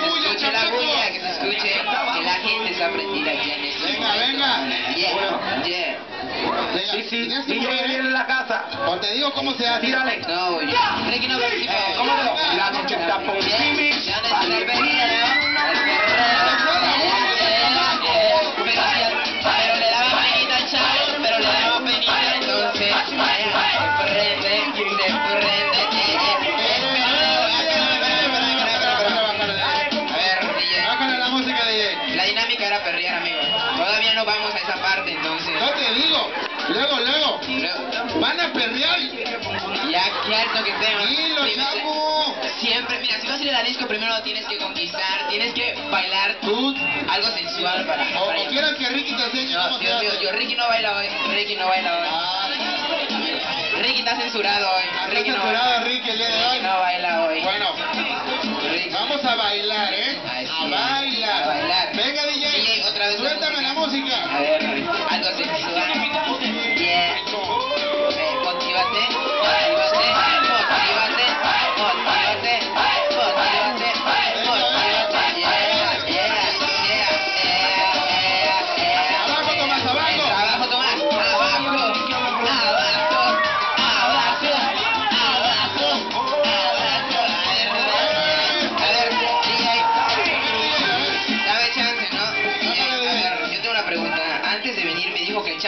bulla, que la bulla, que se escuche, que la gente está prendida aquí en este Venga, venga. Yeah, yeah. Sí, sí, sí, yo viví en la casa. O te digo cómo se hace. Tírale. No, yo. Eh, ¿Cómo te lo? La noche está por mí. Ya no Dinámica era perrear, amigo. Todavía no vamos a esa parte, entonces. No te digo. Luego, luego. Luego, Van a perrear. Ya, qué alto que tema. Dilo, chavo. Siempre, mira, si vas a ir a la disco, primero tienes que conquistar, tienes que bailar Tú. algo sensual para. O, para o quieres que Ricky te enseñe No, cómo Dios mío, yo, Ricky no baila hoy. Ricky no baila hoy. Ah, Ricky está censurado hoy. está Ricky no censurado baila. Ricky ver, algo sensual. Yeah.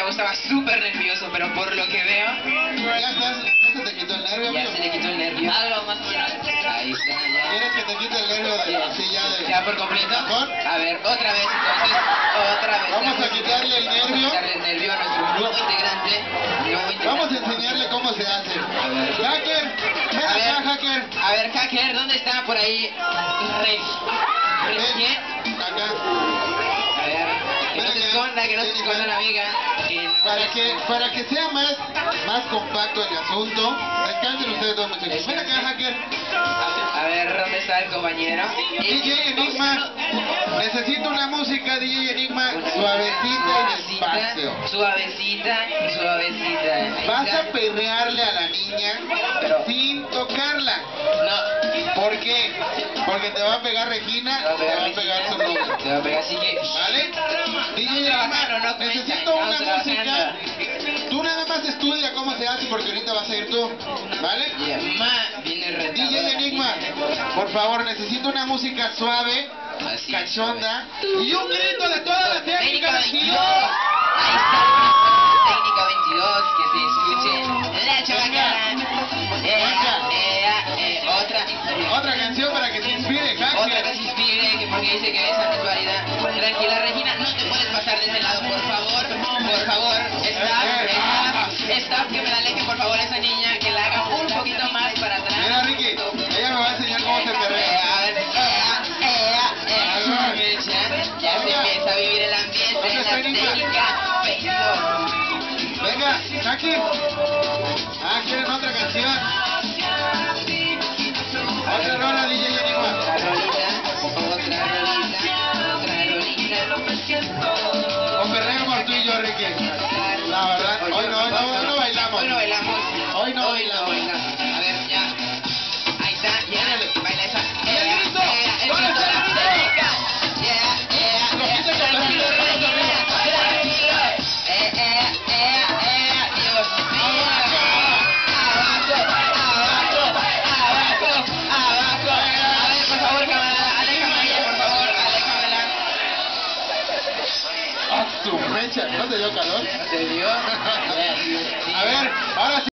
Chavo estaba súper nervioso, pero por lo que veo, Ya estás. ¿No se te quitó el nervio, ya se le quitó el nervio. Algo más o menos. Ahí está, ya. ¿Quieres que te quite el nervio de la silla de... ¿Ya por completo? ¿Mejor? A ver, otra vez entonces, otra vez. Vamos a quitarle el Vamos a nervio. quitarle el nervio a nuestro nuevo integrante. Nuevo integrante. Vamos a enseñarle cómo se hace. A ver. Hacker, ven A ver. acá, hacker. A ver, hacker, ¿dónde está por ahí? Reg. ¿Quién? Ven, acá. A ver, que no se esconda, que no se esconda la amiga. Para que, para que sea más, más compacto el asunto, descansen ustedes dos muchachos. Ven acá, hacker. A ver, ¿dónde está el compañero? DJ Enigma, necesito una música, DJ Enigma, suavecita y despacio. Suavecita, suavecita. Ahí Vas a perrearle a la niña sin tocarla. No, ¿Por qué? Porque te va a pegar Regina, te va a pegar, te va a pegar su. Te va a pegar, así que... ¿Vale? Necesito una música. Tú nada más estudia cómo se hace porque ahorita vas a ir tú. ¿Vale? DJ Enigma, por favor, necesito una música suave, cachonda y un grito de toda la Técnica Ah, ¿quieren otra canción? Otra rola, DJ Enigma. Otra rolita, otra rolita, otra rolita. O perreamos tú y yo, Ricky. La verdad, hoy no, hoy no, hoy no bailamos. Hoy no bailamos. Hoy no bailamos. ¿No te dio calor? ¿Se dio? A ver, ahora sí.